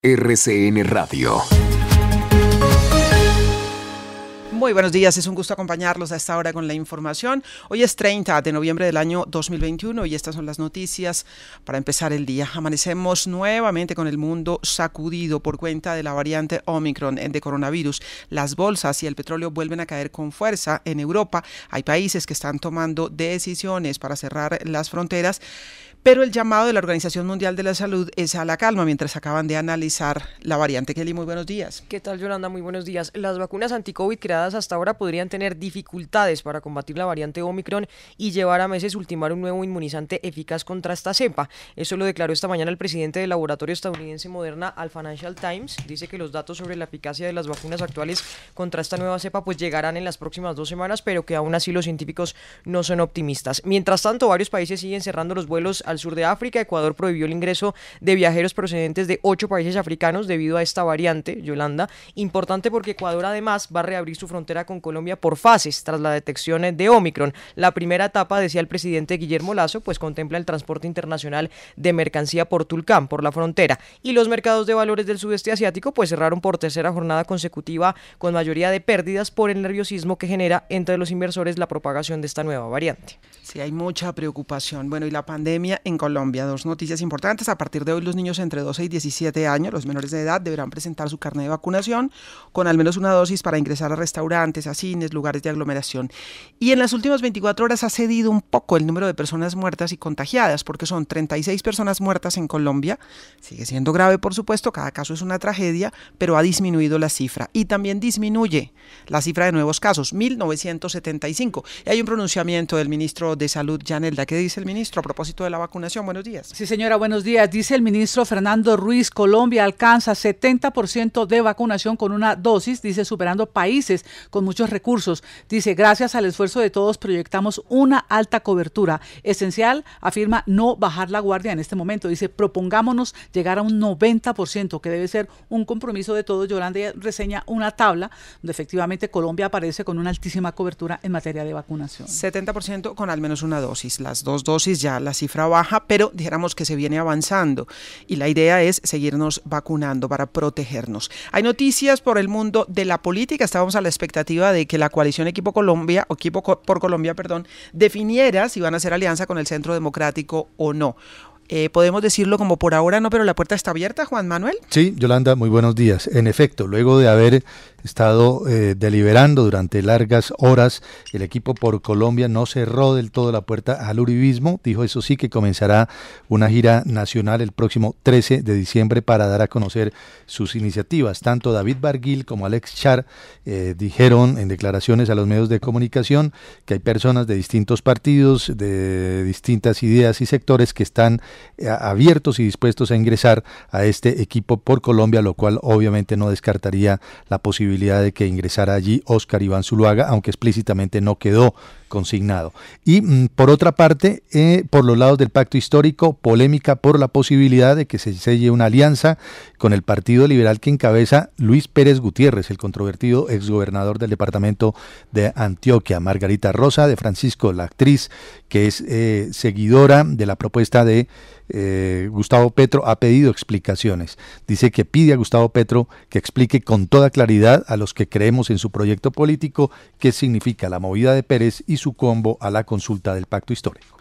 RCN Radio. Muy buenos días, es un gusto acompañarlos a esta hora con la información. Hoy es 30 de noviembre del año 2021 y estas son las noticias para empezar el día. Amanecemos nuevamente con el mundo sacudido por cuenta de la variante Omicron de coronavirus. Las bolsas y el petróleo vuelven a caer con fuerza en Europa. Hay países que están tomando decisiones para cerrar las fronteras pero el llamado de la Organización Mundial de la Salud es a la calma mientras acaban de analizar la variante. Kelly, muy buenos días. ¿Qué tal, Yolanda? Muy buenos días. Las vacunas anti-COVID creadas hasta ahora podrían tener dificultades para combatir la variante Omicron y llevar a meses ultimar un nuevo inmunizante eficaz contra esta cepa. Eso lo declaró esta mañana el presidente del laboratorio estadounidense Moderna al Financial Times. Dice que los datos sobre la eficacia de las vacunas actuales contra esta nueva cepa pues llegarán en las próximas dos semanas, pero que aún así los científicos no son optimistas. Mientras tanto, varios países siguen cerrando los vuelos al sur de África. Ecuador prohibió el ingreso de viajeros procedentes de ocho países africanos debido a esta variante, Yolanda. Importante porque Ecuador además va a reabrir su frontera con Colombia por fases tras la detección de Omicron. La primera etapa, decía el presidente Guillermo Lazo, pues contempla el transporte internacional de mercancía por Tulcán, por la frontera. Y los mercados de valores del sudeste asiático pues cerraron por tercera jornada consecutiva con mayoría de pérdidas por el nerviosismo que genera entre los inversores la propagación de esta nueva variante. Sí, hay mucha preocupación. Bueno, y la pandemia en Colombia. Dos noticias importantes. A partir de hoy, los niños entre 12 y 17 años, los menores de edad, deberán presentar su carnet de vacunación con al menos una dosis para ingresar a restaurantes, a cines, lugares de aglomeración. Y en las últimas 24 horas ha cedido un poco el número de personas muertas y contagiadas, porque son 36 personas muertas en Colombia. Sigue siendo grave, por supuesto, cada caso es una tragedia, pero ha disminuido la cifra. Y también disminuye la cifra de nuevos casos, 1975. Y hay un pronunciamiento del ministro de Salud, Janelda. ¿Qué dice el ministro a propósito de la vacunación? Buenos días. Sí, señora, buenos días. Dice el ministro Fernando Ruiz, Colombia alcanza 70% de vacunación con una dosis, dice, superando países con muchos recursos. Dice, gracias al esfuerzo de todos proyectamos una alta cobertura. Esencial, afirma, no bajar la guardia en este momento. Dice, propongámonos llegar a un 90%, que debe ser un compromiso de todos. Yolanda reseña una tabla donde efectivamente Colombia aparece con una altísima cobertura en materia de vacunación. 70% con al menos una dosis. Las dos dosis ya la cifra pero dijéramos que se viene avanzando y la idea es seguirnos vacunando para protegernos. Hay noticias por el mundo de la política. Estábamos a la expectativa de que la coalición Equipo Colombia, o Equipo por Colombia, perdón, definiera si van a hacer alianza con el Centro Democrático o no. Eh, podemos decirlo como por ahora no, pero la puerta está abierta, Juan Manuel. Sí, Yolanda, muy buenos días. En efecto, luego de haber estado eh, deliberando durante largas horas, el equipo por Colombia no cerró del todo la puerta al uribismo. Dijo eso sí que comenzará una gira nacional el próximo 13 de diciembre para dar a conocer sus iniciativas. Tanto David Barguil como Alex Char eh, dijeron en declaraciones a los medios de comunicación que hay personas de distintos partidos, de distintas ideas y sectores que están abiertos y dispuestos a ingresar a este equipo por Colombia, lo cual obviamente no descartaría la posibilidad de que ingresara allí Oscar Iván Zuluaga, aunque explícitamente no quedó consignado. Y mm, por otra parte, eh, por los lados del pacto histórico, polémica por la posibilidad de que se selle una alianza con el Partido Liberal que encabeza Luis Pérez Gutiérrez, el controvertido exgobernador del departamento de Antioquia, Margarita Rosa de Francisco, la actriz que es eh, seguidora de la propuesta de eh, Gustavo Petro, ha pedido explicaciones. Dice que pide a Gustavo Petro que explique con toda claridad a los que creemos en su proyecto político qué significa la movida de Pérez y su combo a la consulta del pacto histórico.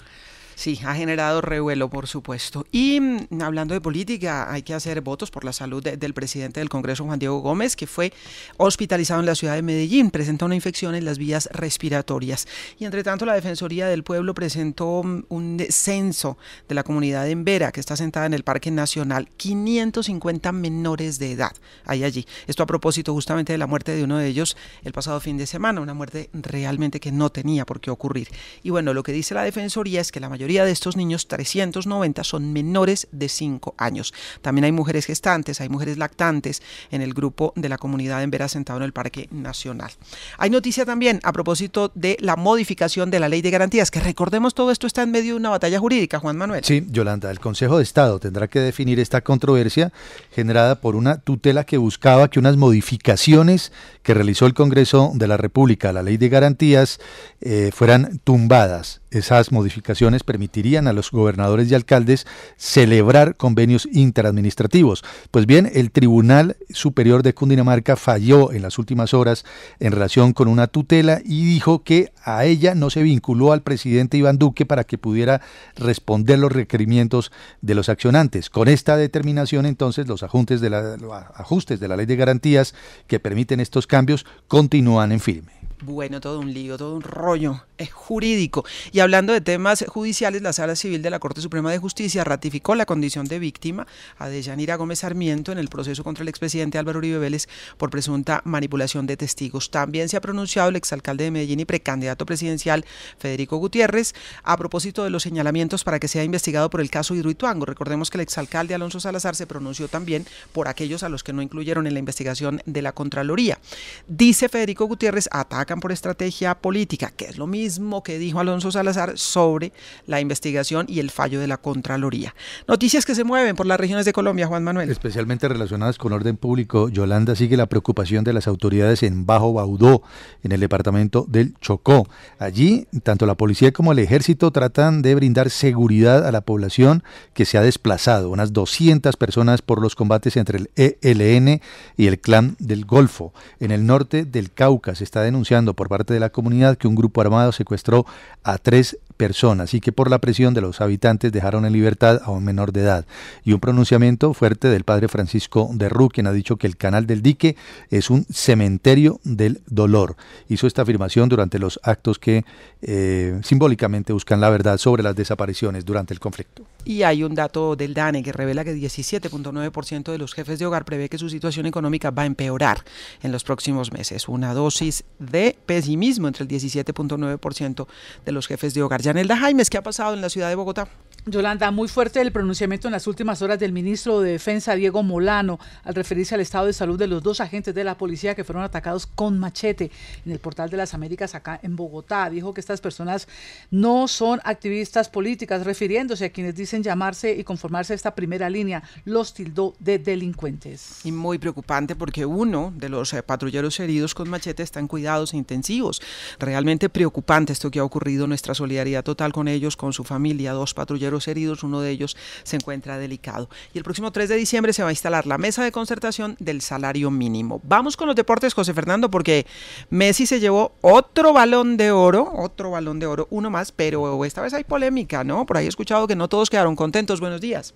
Sí, ha generado revuelo, por supuesto. Y mm, hablando de política, hay que hacer votos por la salud del presidente del Congreso, Juan Diego Gómez, que fue hospitalizado en la ciudad de Medellín. Presenta una infección en las vías respiratorias. Y entre tanto, la Defensoría del Pueblo presentó mm, un censo de la comunidad en Vera, que está sentada en el Parque Nacional. 550 menores de edad hay allí. Esto a propósito justamente de la muerte de uno de ellos el pasado fin de semana, una muerte realmente que no tenía por qué ocurrir. Y bueno, lo que dice la Defensoría es que la mayoría de estos niños, 390, son menores de 5 años. También hay mujeres gestantes, hay mujeres lactantes en el grupo de la comunidad en Vera sentado en el Parque Nacional. Hay noticia también a propósito de la modificación de la ley de garantías, que recordemos todo esto está en medio de una batalla jurídica, Juan Manuel. Sí, Yolanda, el Consejo de Estado tendrá que definir esta controversia generada por una tutela que buscaba que unas modificaciones que realizó el Congreso de la República a la ley de garantías eh, fueran tumbadas esas modificaciones permitirían a los gobernadores y alcaldes celebrar convenios interadministrativos. Pues bien, el Tribunal Superior de Cundinamarca falló en las últimas horas en relación con una tutela y dijo que a ella no se vinculó al presidente Iván Duque para que pudiera responder los requerimientos de los accionantes. Con esta determinación, entonces, los ajustes de la, ajustes de la ley de garantías que permiten estos cambios continúan en firme. Bueno, todo un lío, todo un rollo es jurídico. Y hablando de temas judiciales, la Sala Civil de la Corte Suprema de Justicia ratificó la condición de víctima a Deyanira Gómez Sarmiento en el proceso contra el expresidente Álvaro Uribe Vélez por presunta manipulación de testigos. También se ha pronunciado el exalcalde de Medellín y precandidato presidencial Federico Gutiérrez a propósito de los señalamientos para que sea investigado por el caso Hidroituango. Recordemos que el exalcalde Alonso Salazar se pronunció también por aquellos a los que no incluyeron en la investigación de la Contraloría. Dice Federico Gutiérrez, ataca por estrategia política, que es lo mismo que dijo Alonso Salazar sobre la investigación y el fallo de la Contraloría. Noticias que se mueven por las regiones de Colombia, Juan Manuel. Especialmente relacionadas con orden público, Yolanda sigue la preocupación de las autoridades en Bajo Baudó, en el departamento del Chocó. Allí, tanto la policía como el ejército tratan de brindar seguridad a la población que se ha desplazado, unas 200 personas por los combates entre el ELN y el clan del Golfo. En el norte del Cauca se está denunciando por parte de la comunidad que un grupo armado secuestró a tres personas y que por la presión de los habitantes dejaron en libertad a un menor de edad. Y un pronunciamiento fuerte del padre Francisco de Rú, quien ha dicho que el canal del dique es un cementerio del dolor. Hizo esta afirmación durante los actos que eh, simbólicamente buscan la verdad sobre las desapariciones durante el conflicto. Y hay un dato del DANE que revela que 17.9% de los jefes de hogar prevé que su situación económica va a empeorar en los próximos meses. Una dosis de pesimismo entre el 17.9% de los jefes de hogar. Yanelda Jaimes, ¿qué ha pasado en la ciudad de Bogotá? Yolanda, muy fuerte el pronunciamiento en las últimas horas del ministro de Defensa, Diego Molano, al referirse al estado de salud de los dos agentes de la policía que fueron atacados con machete en el portal de las Américas acá en Bogotá. Dijo que estas personas no son activistas políticas, refiriéndose a quienes dicen llamarse y conformarse a esta primera línea, los tildó de delincuentes. Y muy preocupante porque uno de los eh, patrulleros heridos con machete está en cuidados intensivos. Realmente preocupante esto que ha ocurrido, nuestra solidaridad total con ellos, con su familia, dos patrulleros heridos, uno de ellos se encuentra delicado. Y el próximo 3 de diciembre se va a instalar la mesa de concertación del salario mínimo. Vamos con los deportes, José Fernando, porque Messi se llevó otro balón de oro, otro balón de oro, uno más, pero esta vez hay polémica, ¿no? Por ahí he escuchado que no todos quedaron contentos. Buenos días.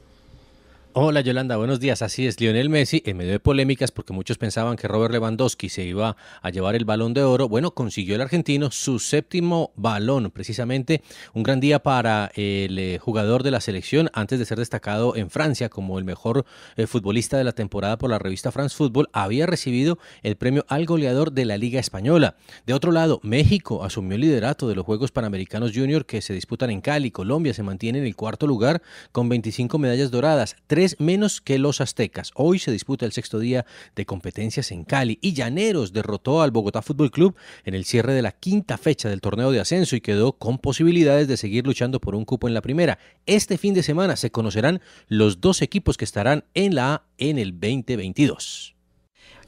Hola Yolanda, buenos días. Así es, Lionel Messi, en medio de polémicas porque muchos pensaban que Robert Lewandowski se iba a llevar el balón de oro, bueno, consiguió el argentino su séptimo balón, precisamente un gran día para el eh, jugador de la selección antes de ser destacado en Francia como el mejor eh, futbolista de la temporada por la revista France Football, había recibido el premio al goleador de la Liga Española. De otro lado, México asumió el liderato de los Juegos Panamericanos Junior que se disputan en Cali. Colombia se mantiene en el cuarto lugar con 25 medallas doradas menos que los aztecas. Hoy se disputa el sexto día de competencias en Cali y Llaneros derrotó al Bogotá Fútbol Club en el cierre de la quinta fecha del torneo de ascenso y quedó con posibilidades de seguir luchando por un cupo en la primera. Este fin de semana se conocerán los dos equipos que estarán en la A en el 2022.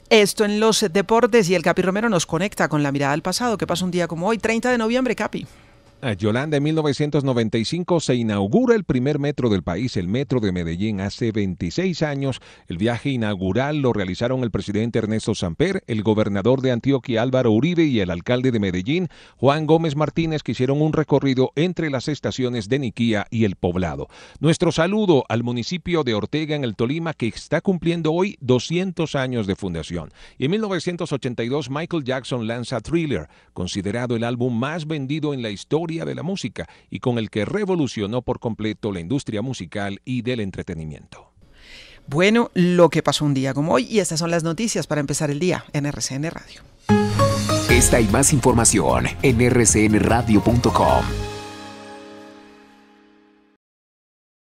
Esto en los deportes y el Capi Romero nos conecta con la mirada al pasado. ¿Qué pasa un día como hoy, 30 de noviembre, Capi? Yolanda, en 1995 se inaugura el primer metro del país, el Metro de Medellín. Hace 26 años, el viaje inaugural lo realizaron el presidente Ernesto Samper, el gobernador de Antioquia Álvaro Uribe y el alcalde de Medellín, Juan Gómez Martínez, que hicieron un recorrido entre las estaciones de Niquía y el Poblado. Nuestro saludo al municipio de Ortega en el Tolima, que está cumpliendo hoy 200 años de fundación. Y en 1982, Michael Jackson lanza Thriller, considerado el álbum más vendido en la historia de la música y con el que revolucionó por completo la industria musical y del entretenimiento. Bueno, lo que pasó un día como hoy y estas son las noticias para empezar el día en RCN Radio. Esta y más información en rcnradio.com.